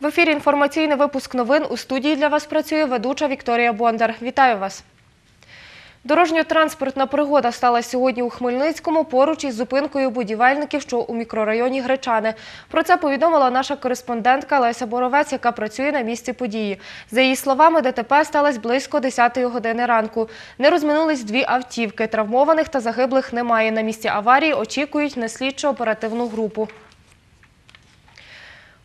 В ефірі інформаційний випуск новин. У студії для вас працює ведуча Вікторія Бондар. Вітаю вас. Дорожньо-транспортна пригода стала сьогодні у Хмельницькому поруч із зупинкою будівельників, що у мікрорайоні Гречани. Про це повідомила наша кореспондентка Леся Боровець, яка працює на місці події. За її словами, ДТП сталося близько 10-ї години ранку. Не розминулись дві автівки. Травмованих та загиблих немає. На місці аварії очікують на слідчо-оперативну групу.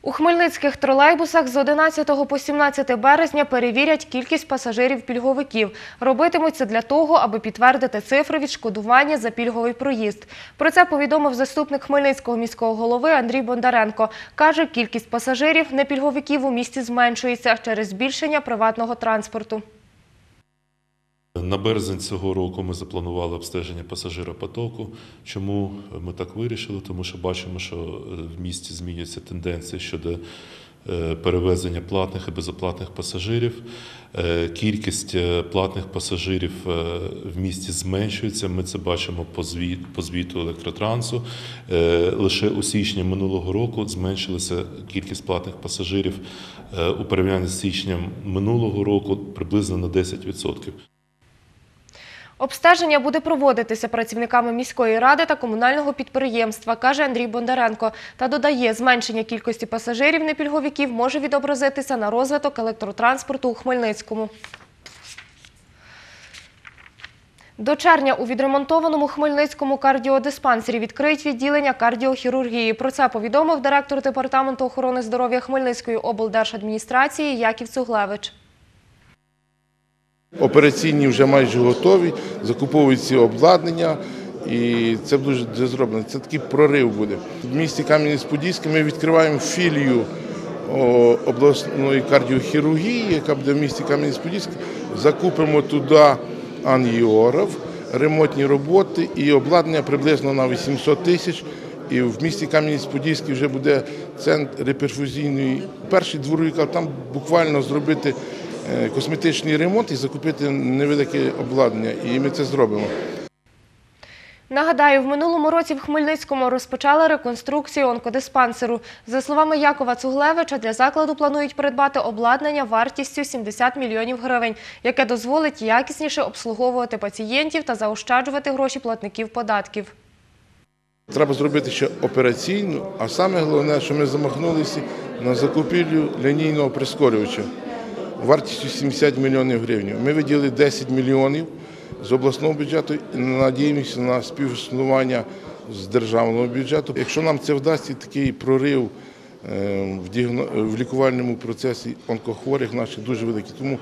У хмельницьких тролейбусах з 11 по 17 березня перевірять кількість пасажирів-пільговиків. Робитимуть це для того, аби підтвердити цифри відшкодування за пільговий проїзд. Про це повідомив заступник Хмельницького міського голови Андрій Бондаренко. Каже, кількість пасажирів непільговиків у місті зменшується через збільшення приватного транспорту. На березень цього року ми запланували обстеження пасажиропотоку. Чому ми так вирішили? Тому що бачимо, що в місті змінюється тенденція щодо е, перевезення платних і безоплатних пасажирів. Е, Кількість е, платних пасажирів е, в місті зменшується. Ми це бачимо по звіту електротрансу. Е, Лише у січні минулого року зменшилася кількість платних пасажирів е, у порівнянні з січнем минулого року приблизно на 10%. Обстеження буде проводитися працівниками міської ради та комунального підприємства, каже Андрій Бондаренко. Та додає, зменшення кількості пасажирів непільговиків може відобразитися на розвиток електротранспорту у Хмельницькому. До червня у відремонтованому Хмельницькому кардіодиспансері відкриють відділення кардіохірургії. Про це повідомив директор департаменту охорони здоров'я Хмельницької облдержадміністрації Яків Цуглевич. Операційні вже майже готові, закуповуються обладнання, і це дуже зроблено. Це такий прорив буде. В місті Кам'янець-Подільський ми відкриваємо філію обласної кардіохірургії, яка буде в місті Кам'янець-Подільський. Закупимо туди ангіограф, ремонтні роботи і обладнання приблизно на 800 тисяч. І в місті Кам'янець-Подільський вже буде центр реперфузійної. Перший дворовий там буквально зробити косметичний ремонт і закупити невелике обладнання. І ми це зробимо. Нагадаю, в минулому році в Хмельницькому розпочали реконструкцію онкодиспансеру. За словами Якова Цуглевича, для закладу планують придбати обладнання вартістю 70 мільйонів гривень, яке дозволить якісніше обслуговувати пацієнтів та заощаджувати гроші платників податків. Треба зробити ще операційну, а саме головне, що ми замахнулися на закупівлю лінійного прискорювача вартістю 70 мільйонів гривень. Ми виділили 10 мільйонів з обласного бюджету і надіємося на співіснування з державного бюджету. Якщо нам це вдасться, такий прорив е, в лікувальному процесі онкохворих наших дуже великий. Тому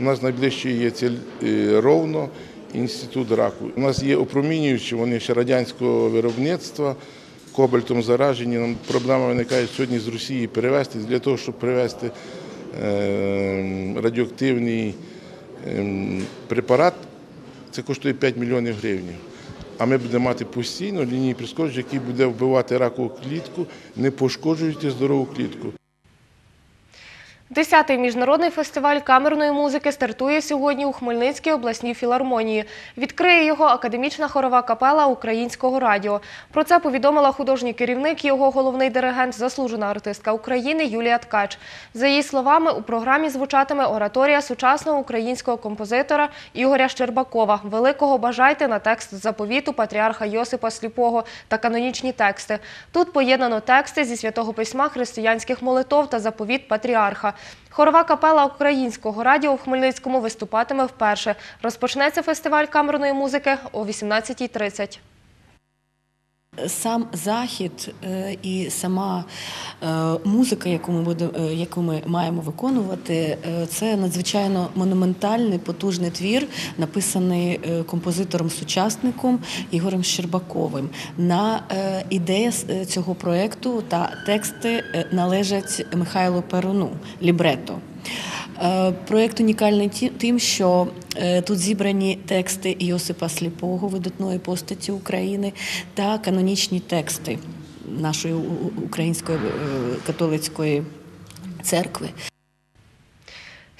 у нас найближче є це е, ровно інститут раку. У нас є опромінюючі, вони ще радянського виробництва, кобальтом заражені. Нам проблема виникає сьогодні з Росії перевезти для того, щоб привезти радіоактивний ем, препарат. Це коштує 5 мільйонів гривень. А ми будемо мати постійно лінії прискорення, який буде вбивати ракову клітку, не пошкоджуючи здорову клітку. Десятий міжнародний фестиваль камерної музики стартує сьогодні у Хмельницькій обласній філармонії. Відкриє його академічна хорова капела Українського радіо. Про це повідомила художній керівник, його головний диригент, заслужена артистка України Юлія Ткач. За її словами, у програмі звучатиме ораторія сучасного українського композитора Ігоря Щербакова «Великого бажайте» на текст заповіту патріарха Йосипа Сліпого та канонічні тексти. Тут поєднано тексти зі святого письма християнських молитов та заповіт патріарха. Хорова капела Українського радіо в Хмельницькому виступатиме вперше. Розпочнеться фестиваль камерної музики о 18.30. Сам захід е, і сама е, музика, яку ми буде, е, яку ми маємо виконувати, це надзвичайно монументальний, потужний твір, написаний композитором-сучасником Ігорем Щербаковим. На ідея цього проекту та тексти належать Михайлу Перуну лібрето. Е, Проєкт унікальний тим, що е, тут зібрані тексти Йосипа Сліпого, видатної постаті України, та канонічні тексти нашої української е, католицької церкви.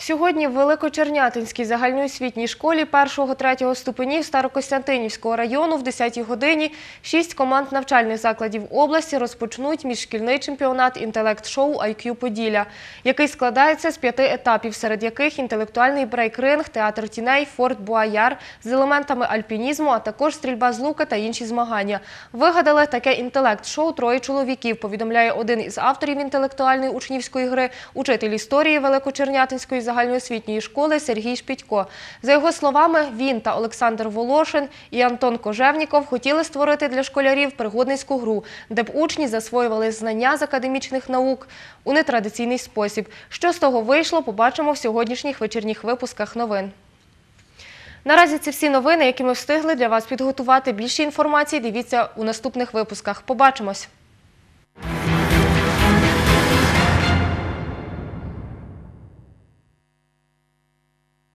Сьогодні в Великочернятинській загальноосвітній школі 1-3 ступенів Старокостянтинівського району в 10-й годині шість команд навчальних закладів області розпочнуть міжшкільний чемпіонат інтелект-шоу IQ Поділля, який складається з п'яти етапів, серед яких інтелектуальний брейн-ринг, театр тіней, форт Буаяр з елементами альпінізму, а також стрільба з лука та інші змагання. Вигадали таке інтелект-шоу троє чоловіків, повідомляє один із авторів інтелектуальної учнівської гри, учитель історії Великочернятинської загальноосвітньої школи Сергій Шпітько. За його словами, він та Олександр Волошин і Антон Кожевніков хотіли створити для школярів пригодницьку гру, де б учні засвоювали знання з академічних наук у нетрадиційний спосіб. Що з того вийшло, побачимо в сьогоднішніх вечірніх випусках новин. Наразі це всі новини, які ми встигли для вас підготувати. Більше інформації дивіться у наступних випусках. Побачимось!